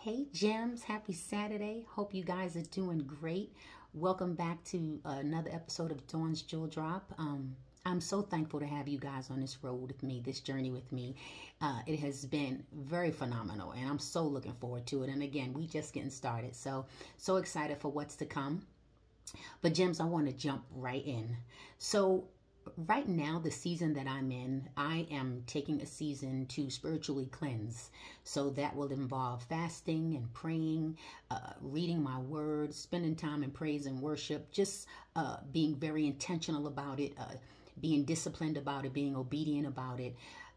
Hey, Gems. Happy Saturday. Hope you guys are doing great. Welcome back to another episode of Dawn's Jewel Drop. Um, I'm so thankful to have you guys on this road with me, this journey with me. Uh, it has been very phenomenal, and I'm so looking forward to it. And again, we just getting started. So, so excited for what's to come. But, Gems, I want to jump right in. So, right now, the season that I'm in, I am taking a season to spiritually cleanse. So that will involve fasting and praying, uh, reading my word, spending time in praise and worship, just uh, being very intentional about it, uh, being disciplined about it, being obedient about it.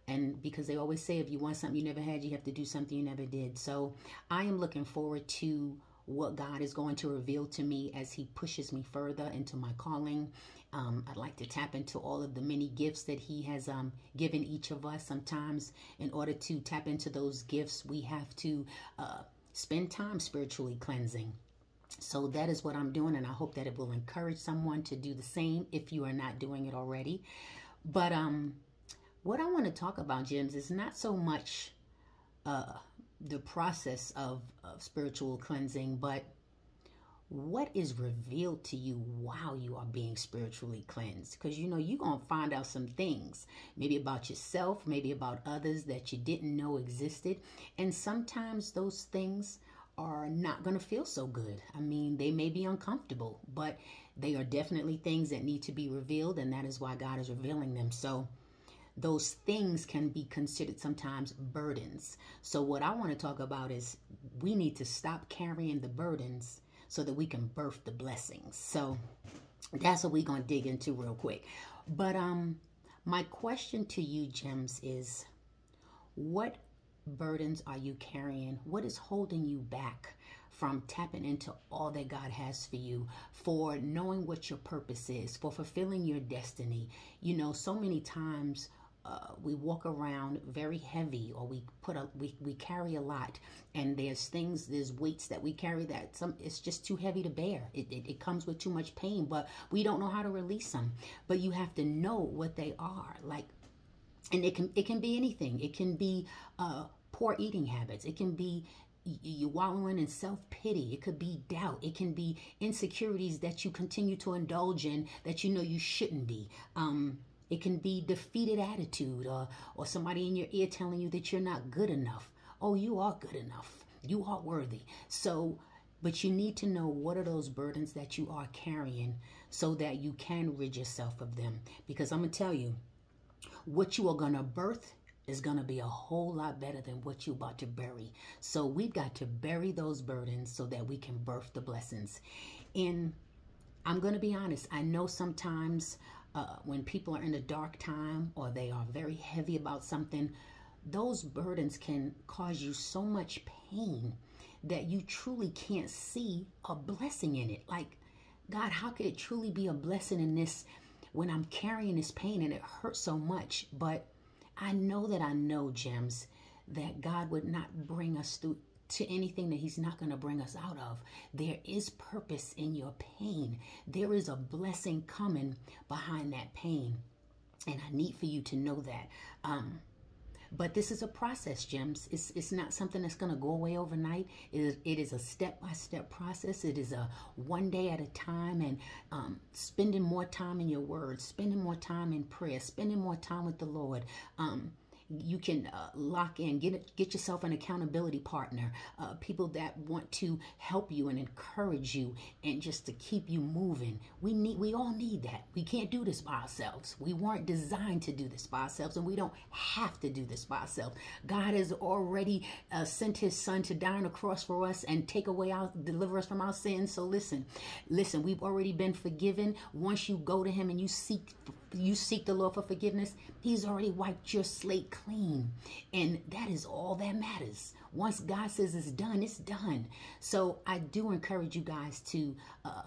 And because they always say if you want something you never had, you have to do something you never did. So I am looking forward to what God is going to reveal to me as He pushes me further into my calling. Um, I'd like to tap into all of the many gifts that He has um, given each of us. Sometimes, in order to tap into those gifts, we have to uh, spend time spiritually cleansing. So that is what I'm doing, and I hope that it will encourage someone to do the same if you are not doing it already. But um, what I want to talk about, Gems, is not so much uh, the process of, of spiritual cleansing, but what is revealed to you while you are being spiritually cleansed? Because you know you're going to find out some things maybe about yourself maybe about others that you didn't know existed and sometimes those things are not going to feel so good. I mean they may be uncomfortable but they are definitely things that need to be revealed and that is why god is revealing them. So those things can be considered sometimes burdens. So, what I want to talk about is we need to stop carrying the burdens so that we can birth the blessings. So, that's what we're going to dig into real quick. But, um, my question to you, Gems, is what burdens are you carrying? What is holding you back from tapping into all that God has for you, for knowing what your purpose is, for fulfilling your destiny? You know, so many times uh, we walk around very heavy or we put a we, we carry a lot. And there's things there's weights that we carry that some it's just too heavy to bear. It, it, it comes with too much pain but we don't know how to release them. But you have to know what they are. Like and it can it can be anything. It can be uh poor eating habits. It can be you wallowing in self-pity. It could be doubt. It can be insecurities that you continue to indulge in that you know you shouldn't be. Um it can be defeated attitude or, or somebody in your ear telling you that you're not good enough. Oh, you are good enough. You are worthy. So, but you need to know what are those burdens that you are carrying so that you can rid yourself of them. Because I'm going to tell you, what you are going to birth is going to be a whole lot better than what you're about to bury. So we've got to bury those burdens so that we can birth the blessings. And I'm going to be honest, I know sometimes uh, when people are in a dark time or they are very heavy about something, those burdens can cause you so much pain that you truly can't see a blessing in it. Like, God, how could it truly be a blessing in this when I'm carrying this pain and it hurts so much? But I know that I know, Gems, that God would not bring us through to anything that He's not going to bring us out of. There is purpose in your pain, there is a blessing coming behind that pain. And I need for you to know that. Um, but this is a process, Gems. It's, it's not something that's going to go away overnight. It is, it is a step by step process. It is a one day at a time and um, spending more time in your words, spending more time in prayer, spending more time with the Lord. Um, you can uh, lock in get get yourself an accountability partner uh, people that want to help you and encourage you and just to keep you moving. We need we all need that. We can't do this by ourselves. We weren't designed to do this by ourselves and we don't have to do this by ourselves. God has already uh, sent his son to die on the cross for us and take away our deliver us from our sins. So listen listen we've already been forgiven. Once you go to him and you seek you seek the Lord for forgiveness, He's already wiped your slate clean. And that is all that matters. Once God says it's done, it's done. So I do encourage you guys to uh,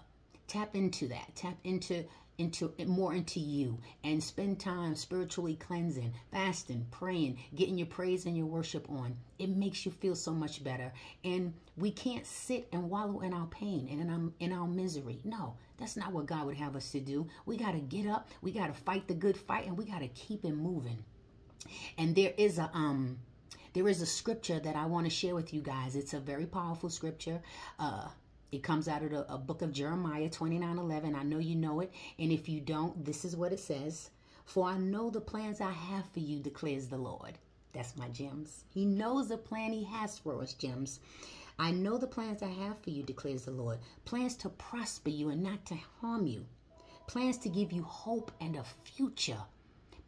tap into that, tap into into more into you and spend time spiritually cleansing, fasting, praying, getting your praise and your worship on. It makes you feel so much better. And we can't sit and wallow in our pain and in our, in our misery. No, that's not what God would have us to do. We got to get up, we got to fight the good fight, and we got to keep it moving. And there is a um there is a scripture that I want to share with you guys. It's a very powerful scripture. Uh, it comes out of the, a book of Jeremiah 29 11. I know you know it. And if you don't, this is what it says For I know the plans I have for you, declares the Lord. That's my gems. He knows the plan He has for us, gems. I know the plans I have for you, declares the Lord. Plans to prosper you and not to harm you. Plans to give you hope and a future.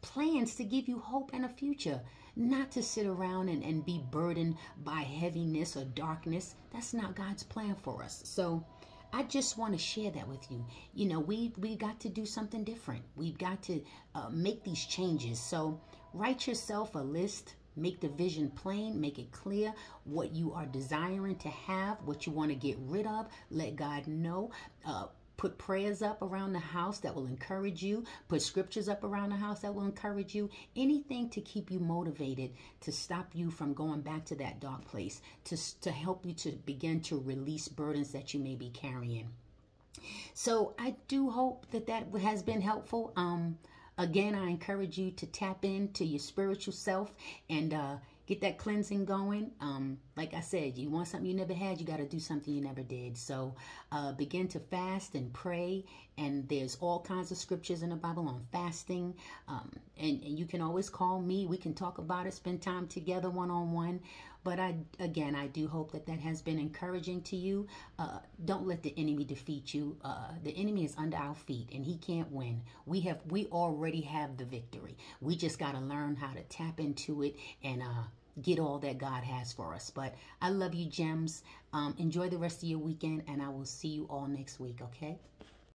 Plans to give you hope and a future. Not to sit around and, and be burdened by heaviness or darkness. That's not God's plan for us. So I just want to share that with you. You know, we we got to do something different. We've got to uh, make these changes. So write yourself a list Make the vision plain, make it clear what you are desiring to have, what you want to get rid of. Let God know. Uh, put prayers up around the house that will encourage you put scriptures up around the house that will encourage you anything to keep you motivated to stop you from going back to that dark place to, to help you to begin to release burdens that you may be carrying. So i do hope that that has been helpful. Um Again, I encourage you to tap into your spiritual self and uh, get that cleansing going. Um, like I said, you want something you never had, you got to do something you never did. So uh, begin to fast and pray. And there's all kinds of scriptures in the Bible on fasting. Um, and, and you can always call me. We can talk about it, spend time together one on one. But I, again, I do hope that that has been encouraging to you. Uh, don't let the enemy defeat you. Uh, the enemy is under our feet, and he can't win. We have, we already have the victory. We just got to learn how to tap into it and uh, get all that God has for us. But I love you, gems. Um, enjoy the rest of your weekend, and I will see you all next week. Okay.